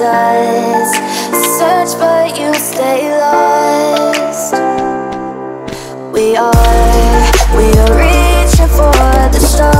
does. Search but you stay lost. We are, we are reaching for the stars.